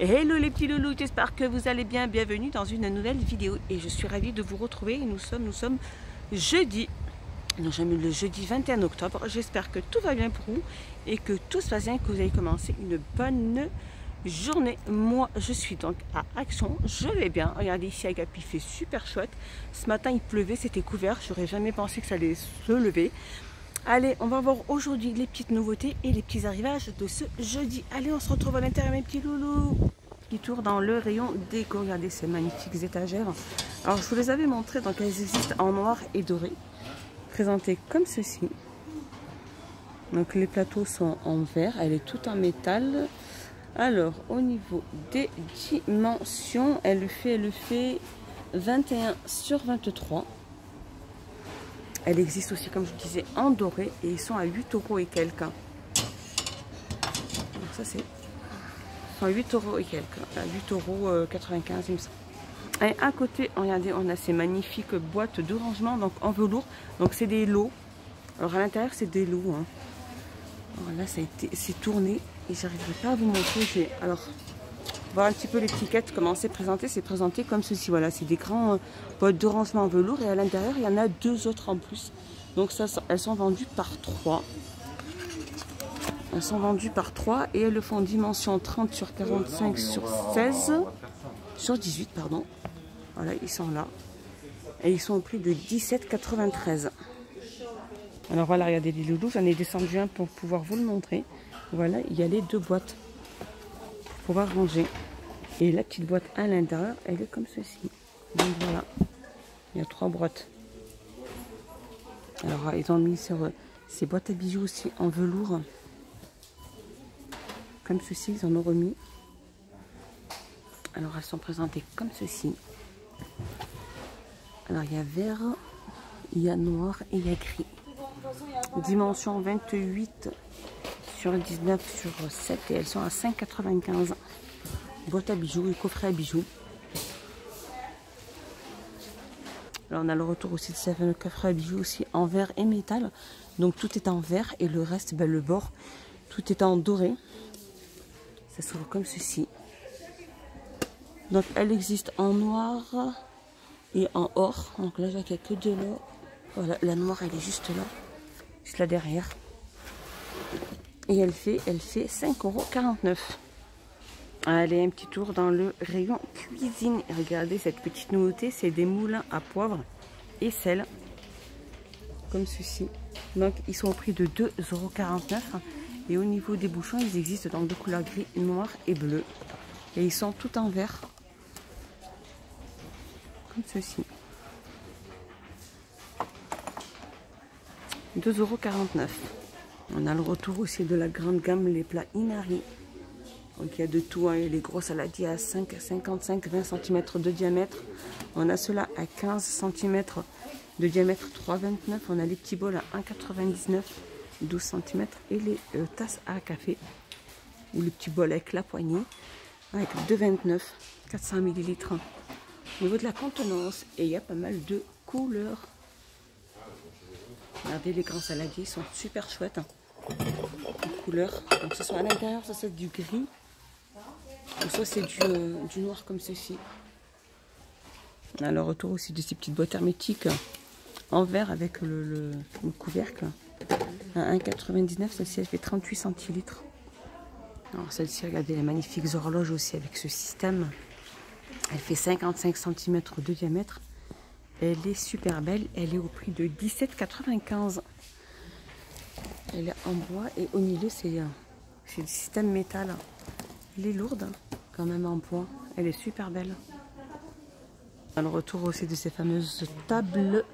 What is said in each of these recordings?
Hello les petits loulous, j'espère que vous allez bien. Bienvenue dans une nouvelle vidéo et je suis ravie de vous retrouver. Nous sommes, nous sommes jeudi. Nous sommes le jeudi 21 octobre. J'espère que tout va bien pour vous et que tout se passe bien, que vous avez commencé une bonne journée. Moi, je suis donc à Action. Je vais bien. Regardez ici, Agapi fait super chouette. Ce matin, il pleuvait, c'était couvert. J'aurais jamais pensé que ça allait se lever. Allez, on va voir aujourd'hui les petites nouveautés et les petits arrivages de ce jeudi. Allez, on se retrouve à l'intérieur, mes petits loulous. Qui tourne dans le rayon déco. Regardez ces magnifiques étagères. Alors, je vous les avais montrées, donc elles existent en noir et doré. Présentées comme ceci. Donc, les plateaux sont en verre. Elle est toute en métal. Alors, au niveau des dimensions, elle fait, elle fait 21 sur 23. Elle existe aussi, comme je disais, en doré. Et ils sont à 8 euros et quelques. Donc ça, c'est... Enfin, 8 euros et quelques. À 8 euros 95, il me semble. Et à côté, regardez, on a ces magnifiques boîtes de rangement donc en velours. Donc c'est des lots. Alors à l'intérieur, c'est des lots. Hein. Alors là, ça a été, c'est tourné et j'arriverai pas à vous montrer. Alors, voir un petit peu l'étiquette, comment c'est présenté. C'est présenté comme ceci. Voilà, c'est des grands euh, boîtes de rangement en velours et à l'intérieur, il y en a deux autres en plus. Donc ça, elles sont vendues par trois. Elles sont vendues par 3 et elles le font dimension 30 sur 45 sur 16 sur 18 pardon. Voilà, ils sont là. Et ils sont au prix de 17,93. Alors voilà, regardez les loulous, j'en ai descendu un pour pouvoir vous le montrer. Voilà, il y a les deux boîtes pouvoir ranger. Et la petite boîte à l'intérieur, elle est comme ceci. Donc voilà, il y a trois boîtes. Alors ils ont mis sur ces boîtes à bijoux aussi en velours comme ceci, ils en ont remis. Alors elles sont présentées comme ceci. Alors il y a vert, il y a noir et il y a gris. Dimension 28 sur 19 sur 7 et elles sont à 5,95. Boîte à bijoux et coffret à bijoux. Alors on a le retour aussi de ce coffret à bijoux aussi en verre et métal. Donc tout est en verre et le reste, ben, le bord, tout est en doré. Ça s'ouvre comme ceci. Donc elle existe en noir et en or. Donc là, il n'y a que de l'or. Voilà, la noire, elle est juste là. Juste là derrière. Et elle fait, elle fait 5,49€. Allez, un petit tour dans le rayon cuisine. Regardez cette petite nouveauté, c'est des moulins à poivre et sel. Comme ceci. Donc ils sont au prix de 2,49€. Et au niveau des bouchons, ils existent donc de couleur gris, noir et bleu. Et ils sont tout en vert. Comme ceci. 2,49€. On a le retour aussi de la grande gamme, les plats Inari. Donc il y a de tout, hein. les gros saladiers à 5, 55, 20 cm de diamètre. On a cela à 15 cm de diamètre, 3,29. On a les petits bols à 1,99 12 cm et les euh, tasses à café ou les petits bols avec la poignée avec 2,29 400 ml au niveau de la contenance et il y a pas mal de couleurs regardez les grands saladiers sont super chouettes hein. Couleurs donc ce soit à l'intérieur ça c'est du gris ou soit c'est du, euh, noir comme ceci on a le retour aussi de ces petites boîtes hermétiques en verre avec le couvercle à 1,99. Celle-ci, elle fait 38 centilitres. Alors celle-ci, regardez les magnifiques horloges aussi avec ce système. Elle fait 55 cm de diamètre. Elle est super belle. Elle est au prix de 17,95. Elle est en bois et au milieu, c'est le système métal. Elle est lourde, quand même en bois. Elle est super belle. Le retour aussi de ces fameuses tables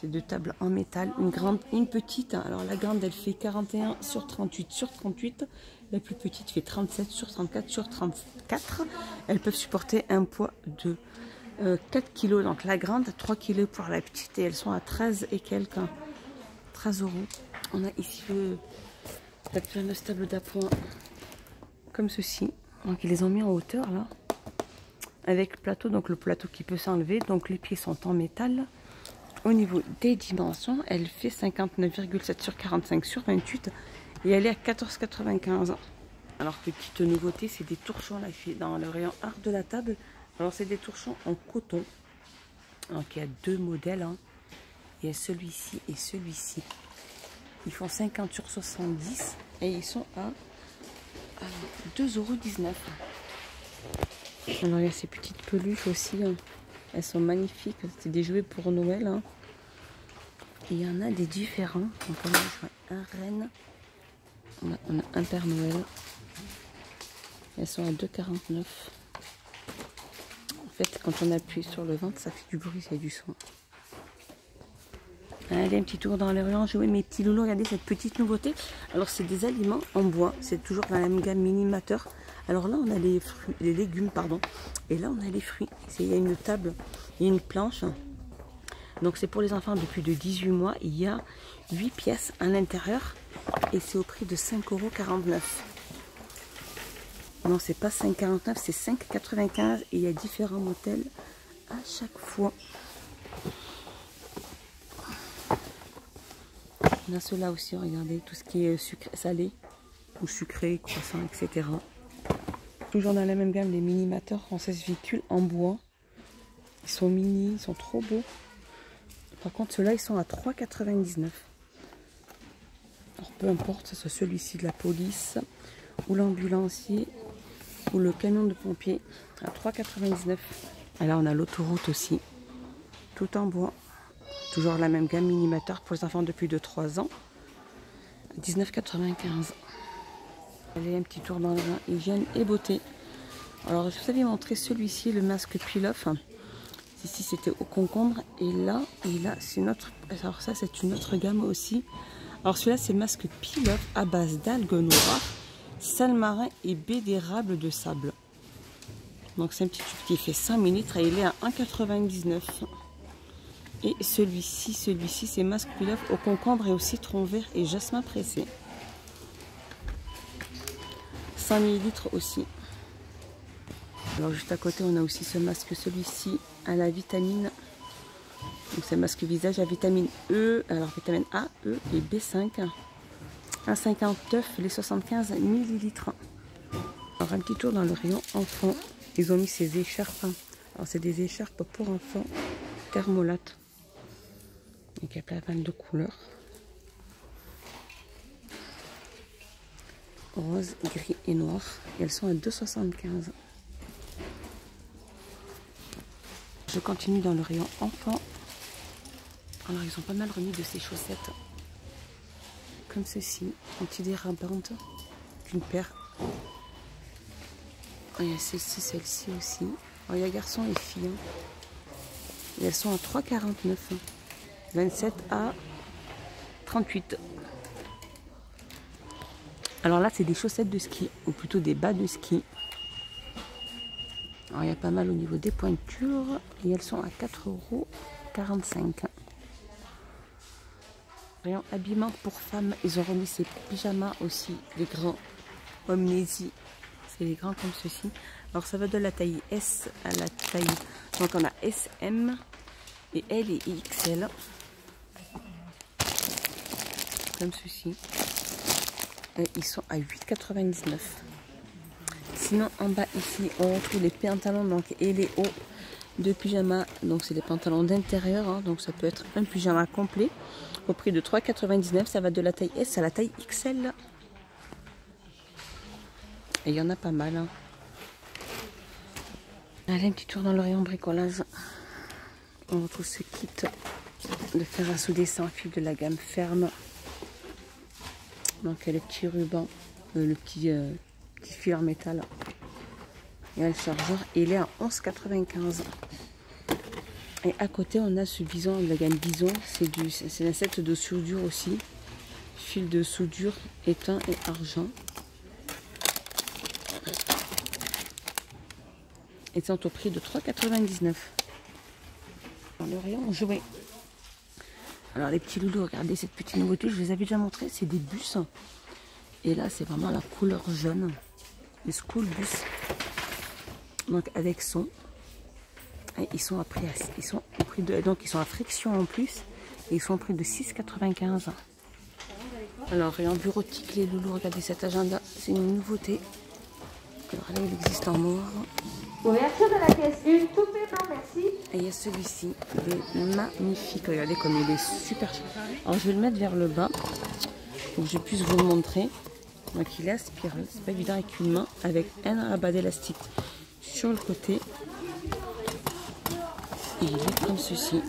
c'est deux tables en métal, une grande, une petite. Alors la grande, elle fait 41 sur 38 sur 38. La plus petite fait 37 sur 34 sur 34. Elles peuvent supporter un poids de 4 euh, kg. Donc la grande, 3 kg pour la petite. Et elles sont à 13 et quelques. 13 euros. On a ici le, la fameuse table d'appoint comme ceci. Donc ils les ont mis en hauteur là. Avec plateau, donc le plateau qui peut s'enlever. Donc les pieds sont en métal. Au niveau des dimensions, elle fait 59,7 sur 45 sur 28 et elle est à 14,95. Alors, petite nouveauté, c'est des torchons là, dans le rayon art de la table. Alors, c'est des torchons en coton. Donc, il y a deux modèles. Hein. Il y a celui-ci et celui-ci. Ils font 50 sur 70 et ils sont à, 2,19€. Alors, il y a ces petites peluches aussi. Hein. Elles sont magnifiques. C'est des jouets pour Noël. Hein. il y en a des différents. Donc, on a un a, on a un Père Noël. Elles sont à 2,49. En fait, quand on appuie sur le ventre, ça fait du bruit, c'est du son. Allez, un petit tour dans rayons. jouer mes petits loulous. Regardez cette petite nouveauté. Alors, c'est des aliments en bois. C'est toujours dans la même gamme minimateur. Alors là, on a les, fruits, les légumes, pardon. Et là, on a les fruits. Il y a une table, il y a une planche. Donc, c'est pour les enfants depuis de 18 mois. Il y a 8 pièces à l'intérieur. Et c'est au prix de 5,49€. Non, c'est pas 5,49, c'est 5,95 et il y a différents modèles à chaque fois. On a ceux-là aussi, regardez, tout ce qui est sucré, salé ou sucré, croissant, etc. Toujours dans la même gamme, les minimateurs françaises véhicules en bois. Ils sont mini, ils sont trop beaux. Par contre, ceux-là, ils sont à 3,99. Alors, peu importe, ce soit celui-ci de la police ou l'ambulancier ou le camion de pompier à 3,99. Et là, on a l'autoroute aussi, tout en bois. Toujours la même gamme minimateur pour les enfants de plus de 3 ans. 19,95. Allez, un petit tour dans le vin, hygiène et beauté. Alors, je vous avais montré celui-ci, le masque Peel-Off. Ici, c'était au concombre. Et là, et là, c'est. Alors, ça, c'est une autre gamme aussi. Alors, celui-là, c'est masque Peel-Off à base d'algues noires sel marin et baie d'érable de sable. Donc c'est un petit tube qui fait 5 ml et il est à 1,99. Et celui-ci, celui-ci, c'est masque pilaf au concombre et au citron vert et jasmin pressé. 5 ml aussi. Alors juste à côté, on a aussi ce masque, celui-ci, à la vitamine. Donc c'est masque visage à vitamine E, alors vitamine A, E et B5. 1,59 les 75 millilitres. Alors un petit tour dans le rayon enfant. Ils ont mis ces écharpes. Hein. Alors c'est des écharpes pour enfants thermolates. Donc il y a plein de couleurs. Rose, gris et noir. Et elles sont à 2,75. Je continue dans le rayon enfant. Alors ils ont pas mal remis de ces chaussettes comme ceci, antidérapante, d'une paire. Il y a celle-ci, celle-ci aussi. il y a garçons et filles. Et elles sont à 3,49. 27 à 38. Alors là, c'est des chaussettes de ski, ou plutôt des bas de ski. Alors il y a pas mal au niveau des pointures, et elles sont à 4,45 euros habillement pour femmes. Ils ont remis ces pyjamas aussi, les grands Omnesi. C'est les grands comme ceci. Alors ça va de la taille S à la taille. Donc on a SM et L et XL. Comme ceci. Ils sont à 8,99. Sinon en bas ici on retrouve les pantalons donc et les hauts de pyjama. Donc c'est des pantalons d'intérieur. Hein. donc ça peut être un pyjama complet au prix de 3,99. Ça va de la taille S à la taille XL. Et il y en a pas mal. Hein. Allez, un petit tour dans le rayon bricolage. On retrouve ce kit de fer à souder sans fil de la gamme ferme. Donc y a le petit ruban, euh, le petit, euh, petit fil en métal. Et le chargeur, il est à 11,95. Et à côté, on a ce bison la gamme bison. C'est du, c'est set de soudure aussi. Fil de soudure, étain et argent. Et c'est au prix de 3,99. Dans le rayon jouet. Alors les petits loulous, regardez cette petite nouveauté, je vous avais déjà montré, c'est des bus. Et là, c'est vraiment la couleur jaune. Les school bus. Donc avec son ils sont à prix, ils sont prix de, donc ils sont à friction en plus. Et ils sont au prix de 6,95. Alors, rayon bureautique, les loulous, regardez cet agenda. c'est une nouveauté. Alors là, il existe en noir. Ouverture de la pièce 1, tout blanc, merci. Et il y a celui-ci, il est magnifique. Regardez comme il est super chaud. Alors je vais le mettre vers le bas pour que je puisse vous le montrer. Donc il est à c'est pas évident avec une main, avec un rabat d'élastique sur le côté. Et il est comme ceci.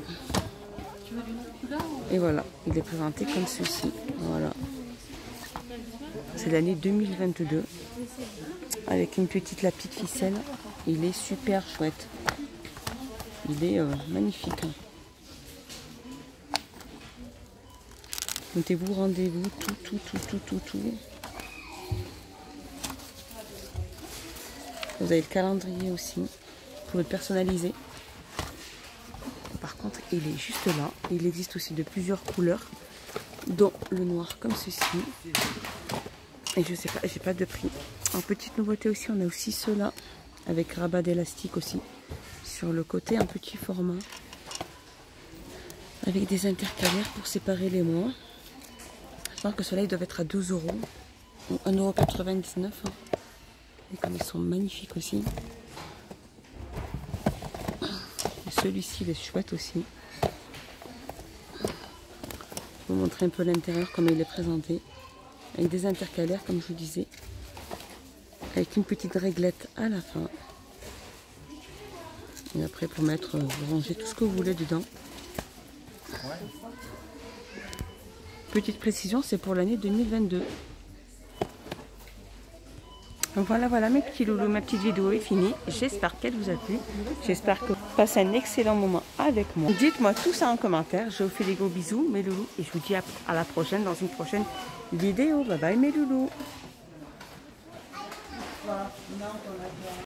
Et voilà, il est présenté comme ceci. Voilà. C'est l'année 2022. Avec une petite lapide ficelle. Il est super chouette. Il est euh, magnifique. hein. Notez-vous, rendez-vous, tout, tout, tout, tout, tout, tout. Vous avez le calendrier aussi. Vous pouvez le personnaliser. Par contre, il est juste là. Il existe aussi de plusieurs couleurs, dont le noir comme ceci. Et je sais pas, j'ai pas de prix. En petite nouveauté aussi, on a aussi ceux-là avec rabat d'élastique aussi sur le côté, un petit format avec des intercalaires pour séparer les mois. Je pense que ceux-là ils doivent être à 12 euros ou 1,99€. hein. Et comme ils sont magnifiques aussi. Celui-ci il est chouette aussi. Je vais vous montrer un peu l'intérieur, comment il est présenté. Avec des intercalaires, comme je vous disais. Avec une petite réglette à la fin. Et après, pour mettre, euh, vous rangez tout ce que vous voulez dedans. Petite précision, c'est pour l'année 2022. Donc voilà, voilà mes petits loulous, ma petite vidéo est finie. J'espère qu'elle vous a plu. J'espère que vous passez un excellent moment avec moi. Dites-moi tout ça en commentaire. Je vous fais des gros bisous, mes loulous. Et je vous dis à, à la prochaine dans une prochaine vidéo. Bye bye mes loulous. Well, no.